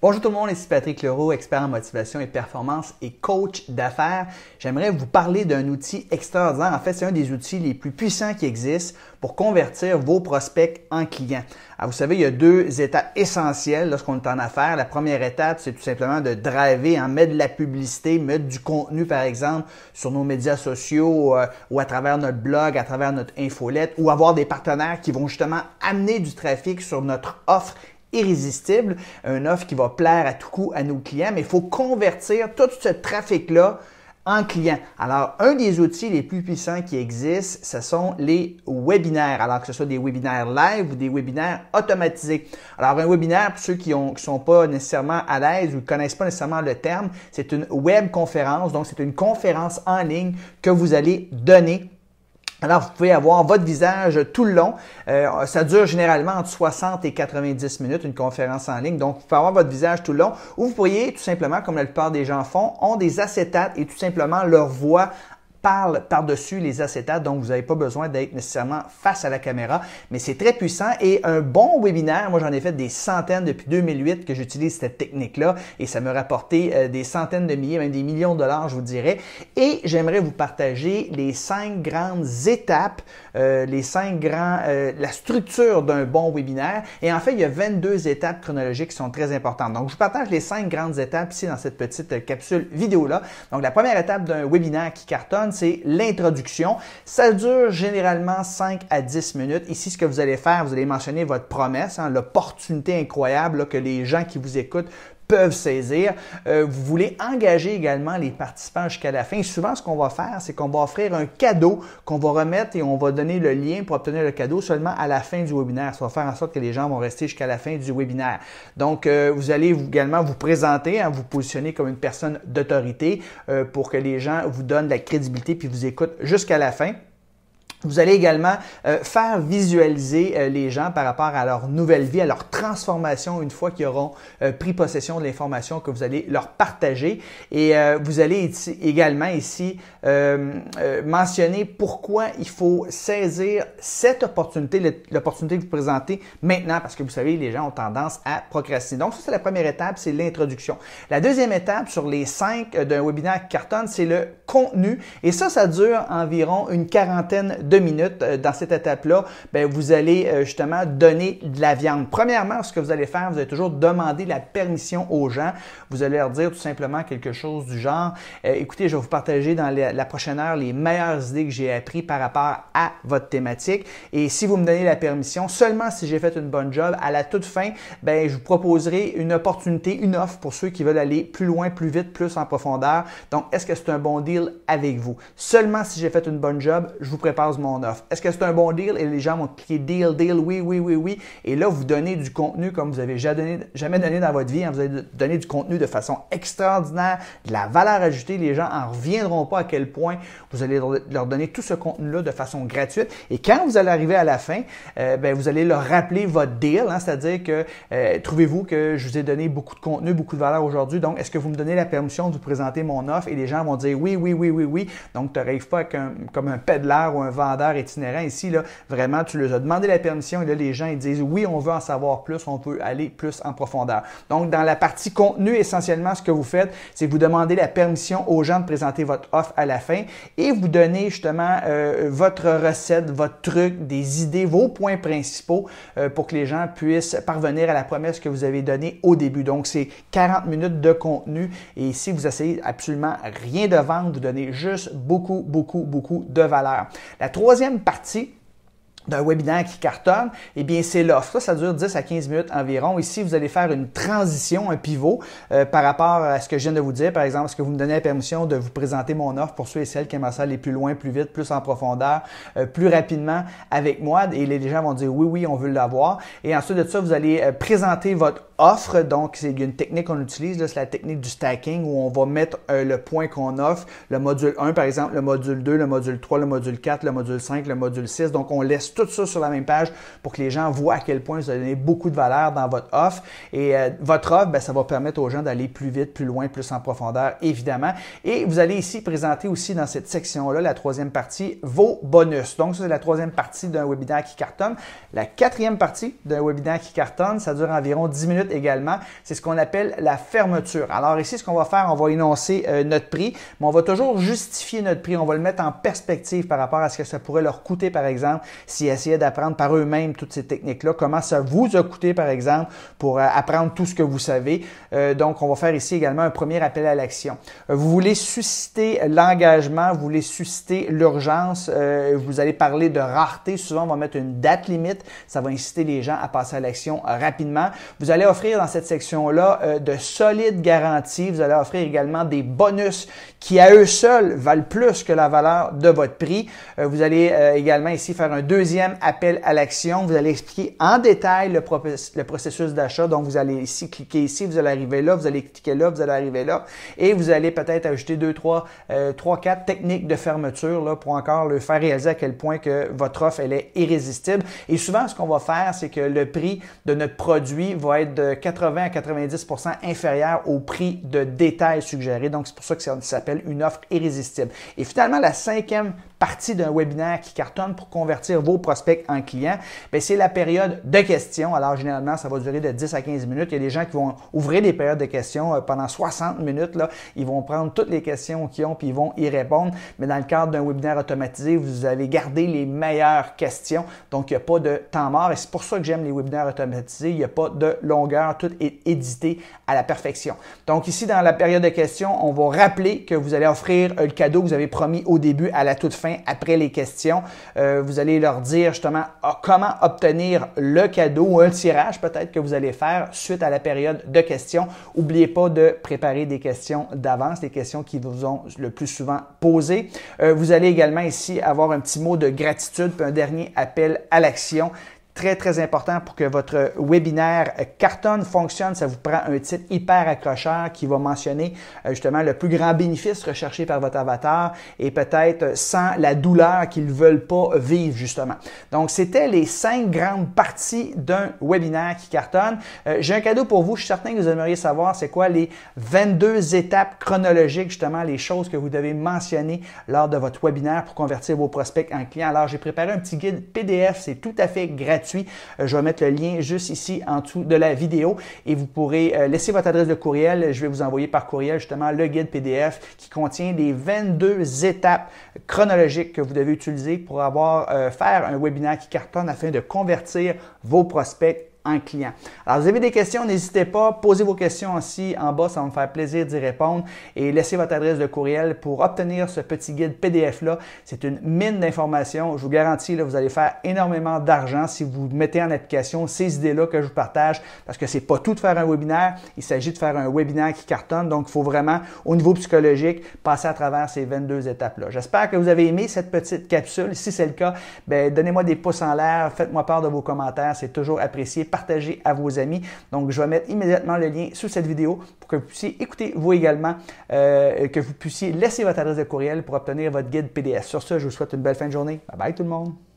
Bonjour tout le monde, ici Patrick Leroux, expert en motivation et performance et coach d'affaires. J'aimerais vous parler d'un outil extraordinaire. En fait, c'est un des outils les plus puissants qui existent pour convertir vos prospects en clients. Alors, vous savez, il y a deux étapes essentielles lorsqu'on est en affaires. La première étape, c'est tout simplement de driver, en mettre de la publicité, mettre du contenu, par exemple, sur nos médias sociaux euh, ou à travers notre blog, à travers notre infolette, ou avoir des partenaires qui vont justement amener du trafic sur notre offre irrésistible, un offre qui va plaire à tout coup à nos clients, mais il faut convertir tout ce trafic-là en clients. Alors, un des outils les plus puissants qui existent, ce sont les webinaires, alors que ce soit des webinaires live ou des webinaires automatisés. Alors, un webinaire, pour ceux qui ne sont pas nécessairement à l'aise ou ne connaissent pas nécessairement le terme, c'est une web conférence, donc c'est une conférence en ligne que vous allez donner alors, vous pouvez avoir votre visage tout le long. Euh, ça dure généralement entre 60 et 90 minutes, une conférence en ligne. Donc, vous pouvez avoir votre visage tout le long. Ou vous pourriez, tout simplement, comme la plupart des gens font, ont des acétates et tout simplement leur voix parle par-dessus les acétates, donc vous n'avez pas besoin d'être nécessairement face à la caméra, mais c'est très puissant et un bon webinaire, moi j'en ai fait des centaines depuis 2008 que j'utilise cette technique-là et ça me rapporté euh, des centaines de milliers, même des millions de dollars, je vous dirais. Et j'aimerais vous partager les cinq grandes étapes, euh, les cinq grands, euh, la structure d'un bon webinaire. Et en fait, il y a 22 étapes chronologiques qui sont très importantes. Donc, je vous partage les cinq grandes étapes ici dans cette petite capsule vidéo-là. Donc, la première étape d'un webinaire qui cartonne, c'est l'introduction. Ça dure généralement 5 à 10 minutes. Ici, ce que vous allez faire, vous allez mentionner votre promesse, hein, l'opportunité incroyable que les gens qui vous écoutent peuvent saisir. Euh, vous voulez engager également les participants jusqu'à la fin. souvent, ce qu'on va faire, c'est qu'on va offrir un cadeau qu'on va remettre et on va donner le lien pour obtenir le cadeau seulement à la fin du webinaire. Ça va faire en sorte que les gens vont rester jusqu'à la fin du webinaire. Donc, euh, vous allez également vous présenter, hein, vous positionner comme une personne d'autorité euh, pour que les gens vous donnent la crédibilité puis vous écoutent jusqu'à la fin. Vous allez également euh, faire visualiser euh, les gens par rapport à leur nouvelle vie, à leur transformation une fois qu'ils auront euh, pris possession de l'information que vous allez leur partager. Et vous allez également ici mentionner pourquoi il faut saisir cette opportunité, l'opportunité que vous présentez maintenant, parce que vous savez, les gens ont tendance à procrastiner. Donc, ça, c'est la première étape, c'est l'introduction. La deuxième étape sur les cinq d'un webinaire carton, c'est le contenu. Et ça, ça dure environ une quarantaine deux minutes euh, dans cette étape-là, ben, vous allez euh, justement donner de la viande. Premièrement, ce que vous allez faire, vous allez toujours demander la permission aux gens. Vous allez leur dire tout simplement quelque chose du genre, euh, écoutez, je vais vous partager dans la, prochaine heure les meilleures idées que j'ai apprises par rapport à votre thématique. Et si vous me donnez la permission, seulement si j'ai fait une bonne job, à la toute fin, ben, je vous proposerai une opportunité, une offre pour ceux qui veulent aller plus loin, plus vite, plus en profondeur. Donc, est-ce que c'est un bon deal avec vous? Seulement si j'ai fait une bonne job, je vous prépare mon offre. Est-ce que c'est un bon deal? Et les gens vont cliquer deal, deal, oui, oui, oui, oui. Et là, vous donnez du contenu comme vous avez jamais donné, dans votre vie. Hein. Vous allez donner du contenu de façon extraordinaire, de la valeur ajoutée. Les gens en reviendront pas à quel point vous allez leur donner tout ce contenu-là de façon gratuite. Et quand vous allez arriver à la fin, euh, ben, vous allez leur rappeler votre deal, hein. c'est-à-dire que euh, trouvez-vous que je vous ai donné beaucoup de contenu, beaucoup de valeur aujourd'hui. Donc, est-ce que vous me donnez la permission de vous présenter mon offre? Et les gens vont dire oui, oui, oui, oui, oui. Donc, tu n'arrives pas comme un pédaleur ou un vendeur vendeur itinérant ici, là, vraiment, tu leur as demandé la permission et là, les gens ils disent oui, on veut en savoir plus, on peut aller plus en profondeur. Donc, dans la partie contenu, essentiellement, ce que vous faites, c'est que vous demandez la permission aux gens de présenter votre offre à la fin et vous donnez justement euh, votre recette, votre truc, des idées, vos points principaux euh, pour que les gens puissent parvenir à la promesse que vous avez donnée au début. Donc, c'est 40 minutes de contenu et ici, vous essayez absolument rien de vendre, vous donnez juste beaucoup, beaucoup, beaucoup de valeur. La troisième partie d'un webinaire qui cartonne, eh bien, c'est l'offre. Ça, ça dure 10 à 15 minutes environ. Ici, vous allez faire une transition, un pivot euh, par rapport à ce que je viens de vous dire. Par exemple, est-ce que vous me donnez la permission de vous présenter mon offre pour ceux et celles qui aiment ça aller plus loin, plus vite, plus en profondeur, euh, plus rapidement avec moi? Et les gens vont dire oui, oui, on veut l'avoir. Et ensuite de ça, vous allez euh, présenter votre offre. Donc, c'est une technique qu'on utilise, c'est la technique du stacking où on va mettre le point qu'on offre, le module 1 par exemple, le module 2, le module 3, le module 4, le module 5, le module 6. Donc, on laisse tout ça sur la même page pour que les gens voient à quel point vous avez donné beaucoup de valeur dans votre offre. Et euh, votre offre, ben, ça va permettre aux gens d'aller plus vite, plus loin, plus en profondeur, évidemment. Et vous allez ici présenter aussi dans cette section-là, la troisième partie, vos bonus. Donc, c'est la troisième partie d'un webinaire qui cartonne. La quatrième partie d'un webinaire qui cartonne, ça dure environ 10 minutes également. C'est ce qu'on appelle la fermeture. Alors ici, ce qu'on va faire, on va énoncer euh, notre prix, mais on va toujours justifier notre prix. On va le mettre en perspective par rapport à ce que ça pourrait leur coûter, par exemple, s'ils essayaient d'apprendre par eux-mêmes toutes ces techniques-là. Comment ça vous a coûté, par exemple, pour euh, apprendre tout ce que vous savez? Euh, donc, on va faire ici également un premier appel à l'action. vous voulez susciter l'engagement, vous voulez susciter l'urgence. vous allez parler de rareté. Souvent, on va mettre une date limite. Ça va inciter les gens à passer à l'action rapidement. Vous allez offrir dans cette section-là de solides garanties. Vous allez offrir également des bonus qui à eux seuls valent plus que la valeur de votre prix. Euh, vous allez euh, également ici faire un deuxième appel à l'action. Vous allez expliquer en détail le, le processus d'achat. Donc, vous allez ici cliquer ici, vous allez arriver là, vous allez cliquer là, vous allez arriver là. Et vous allez peut-être ajouter deux, trois, euh, trois, quatre techniques de fermeture là, pour encore le faire réaliser à quel point que votre offre elle est irrésistible. Et souvent, ce qu'on va faire, c'est que le prix de notre produit va être de 80 à 90% inférieur au prix de détail suggéré. Donc, c'est pour ça que ça s'appelle une offre irrésistible. Et finalement, la cinquième partie d'un webinaire qui cartonne pour convertir vos prospects en clients, ben, c'est la période de questions. Alors, généralement, ça va durer de 10 à 15 minutes. Il y a des gens qui vont ouvrir des périodes de questions euh, pendant 60 minutes. Là. Ils vont prendre toutes les questions qu'ils ont puis ils vont y répondre. Mais dans le cadre d'un webinaire automatisé, vous avez gardé les meilleures questions. Donc, il n'y a pas de temps mort. Et c'est pour ça que j'aime les webinaires automatisés. Il n'y a pas de longueur. Tout est édité à la perfection. Donc, ici, dans la période de questions, on va rappeler que vous allez offrir le cadeau que vous avez promis au début à la toute fin après les questions. Euh, vous allez leur dire justement ah, comment obtenir le cadeau ou un tirage peut-être que vous allez faire suite à la période de questions. N'oubliez pas de préparer des questions d'avance, des questions qui vous ont le plus souvent posées. Euh, vous allez également ici avoir un petit mot de gratitude puis un dernier appel à l'action très, très important pour que votre webinaire cartonne, fonctionne. Ça vous prend un titre hyper accrocheur qui va mentionner euh, justement le plus grand bénéfice recherché par votre avatar et peut-être sans la douleur qu'ils ne veulent pas vivre justement. Donc, c'était les cinq grandes parties d'un webinaire qui cartonne. Euh, j'ai un cadeau pour vous. Je suis certain que vous aimeriez savoir c'est quoi les 22 étapes chronologiques, justement les choses que vous devez mentionner lors de votre webinaire pour convertir vos prospects en clients. Alors, j'ai préparé un petit guide PDF. C'est tout à fait gratuit euh, je vais mettre le lien juste ici en dessous de la vidéo et vous pourrez euh, laisser votre adresse de courriel. Je vais vous envoyer par courriel justement le guide PDF qui contient les 22 étapes chronologiques que vous devez utiliser pour avoir euh, faire un webinaire qui cartonne afin de convertir vos prospects client. Alors, vous avez des questions, n'hésitez pas, posez vos questions aussi en bas, ça va me faire plaisir d'y répondre et laissez votre adresse de courriel pour obtenir ce petit guide PDF-là. C'est une mine d'informations. Je vous garantis, vous allez faire énormément d'argent si vous mettez en application ces idées-là que je vous partage parce que c'est pas tout de faire un webinaire, il s'agit de faire un webinaire qui cartonne. Donc, il faut vraiment, au niveau psychologique, passer à travers ces 22 étapes-là. J'espère que vous avez aimé cette petite capsule. Si c'est le cas, ben, donnez-moi des pouces en l'air, faites-moi part de vos commentaires, c'est toujours apprécié à vos amis. Donc, je vais mettre immédiatement le lien sous cette vidéo pour que vous puissiez écouter vous également, euh, que vous puissiez laisser votre adresse de courriel pour obtenir votre guide PDF. Sur ce, je vous souhaite une belle fin de journée. Bye bye tout le monde.